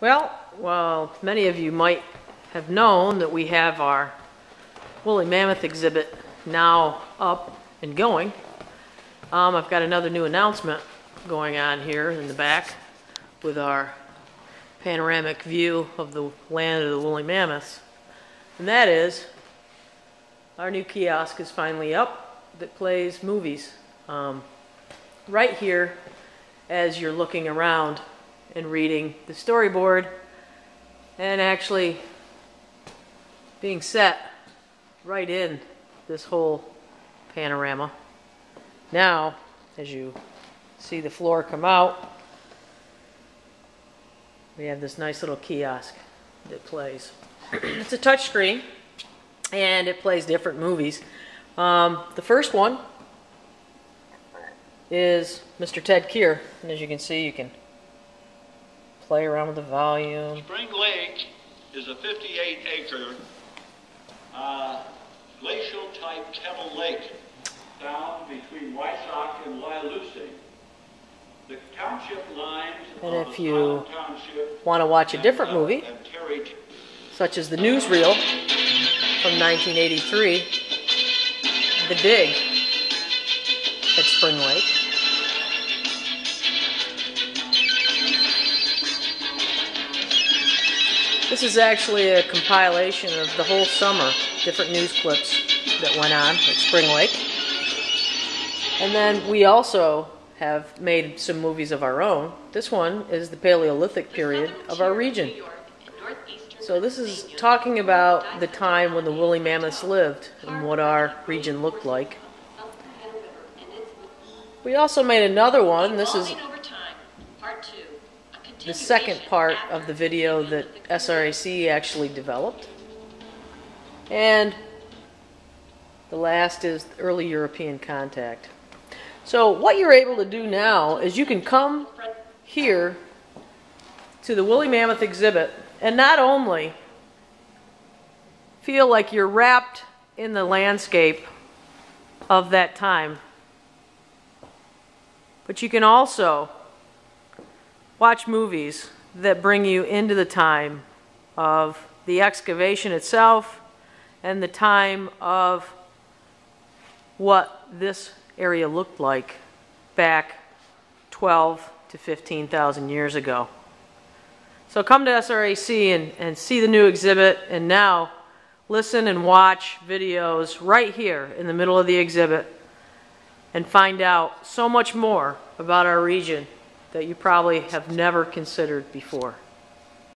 Well, well, many of you might have known that we have our woolly mammoth exhibit now up and going. Um, I've got another new announcement going on here in the back with our panoramic view of the land of the woolly mammoths. And that is, our new kiosk is finally up that plays movies. Um, right here, as you're looking around and reading the storyboard and actually being set right in this whole panorama. Now, as you see the floor come out, we have this nice little kiosk that plays. it's a touch screen and it plays different movies. Um, the first one is Mr. Ted Keir, and as you can see, you can play around with the volume. Spring Lake is a 58 acre uh, glacial type kettle lake down between Wysox and Wyalusing. The township lines And if you Want to watch a different movie, such as the newsreel from 1983, The Dig at Spring Lake. This is actually a compilation of the whole summer, different news clips that went on at Spring Lake. And then we also have made some movies of our own. This one is the Paleolithic period of our region. So this is talking about the time when the woolly mammoths lived and what our region looked like. We also made another one. This is Evolving over time, part two. a the second part of the video that SRAC actually developed. And the last is early European contact. So what you're able to do now is you can come here to the woolly mammoth exhibit and not only feel like you're wrapped in the landscape of that time, but you can also watch movies that bring you into the time of the excavation itself and the time of what this area looked like back 12 to 15,000 years ago. So come to SRAC and, and see the new exhibit and now listen and watch videos right here in the middle of the exhibit and find out so much more about our region that you probably have never considered before.